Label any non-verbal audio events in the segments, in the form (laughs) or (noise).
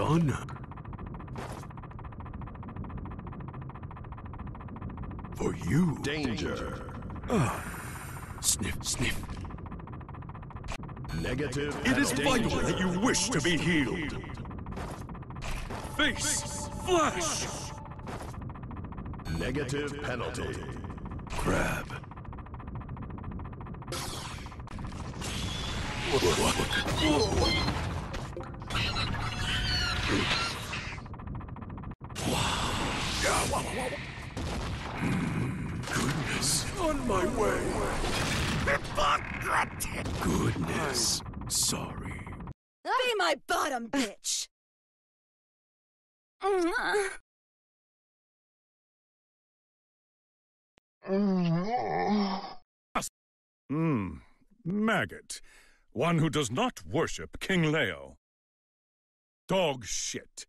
gun. For you. Danger. Ah. Sniff, sniff. Negative. It is vital that you wish to be healed. Face, flash. Negative penalty. Crab. Goodness, on my way. Goodness, sorry. Be my bottom bitch! Hmm. Maggot. One who does not worship King Leo. Dog shit.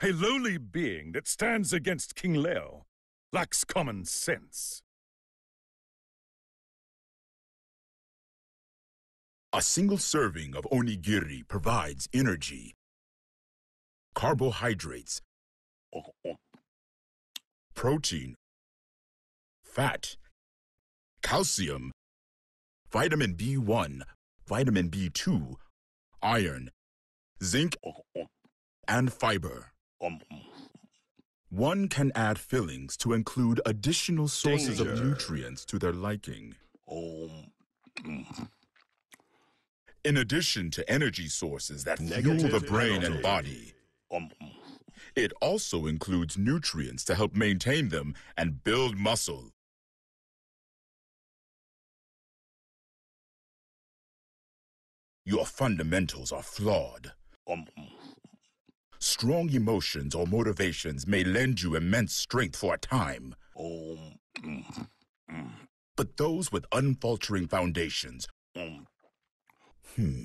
A lowly being that stands against King Leo lacks common sense. A single serving of onigiri provides energy, carbohydrates, protein, fat, calcium, vitamin B1, vitamin B2, iron, zinc, and fiber. One can add fillings to include additional sources of nutrients to their liking. In addition to energy sources that fuel the brain penalty. and body, it also includes nutrients to help maintain them and build muscle. Your fundamentals are flawed. Strong emotions or motivations may lend you immense strength for a time. But those with unfaltering foundations hmm,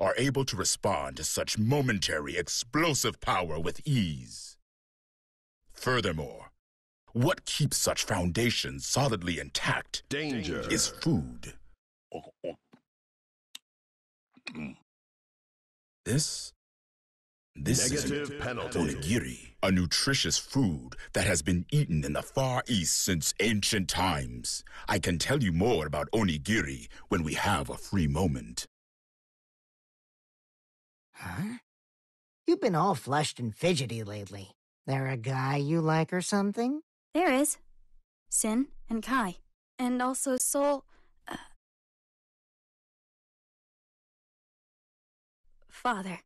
are able to respond to such momentary explosive power with ease. Furthermore, what keeps such foundations solidly intact Danger. is food. This this Negative is penalty. onigiri, a nutritious food that has been eaten in the Far East since ancient times. I can tell you more about onigiri when we have a free moment. Huh? You've been all flushed and fidgety lately. There a guy you like or something? There is. Sin and Ky. And also Sol. Uh, father.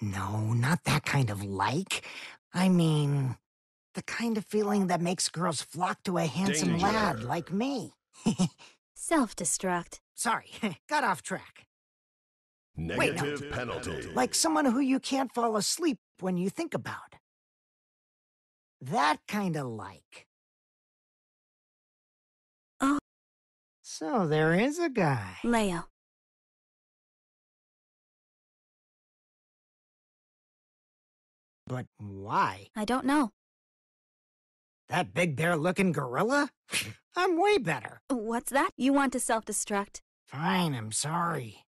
No, not that kind of like. I mean, the kind of feeling that makes girls flock to a handsome Danger. lad like me. (laughs) Self destruct. Sorry, (laughs) got off track. Wait, no. Negative penalty. Like someone who you can't fall asleep when you think about. That kind of like. Oh. So there is a guy. Leo. But why? I don't know. That big bear looking gorilla? (laughs) I'm way better. What's that? You want to self destruct? Fine, I'm sorry.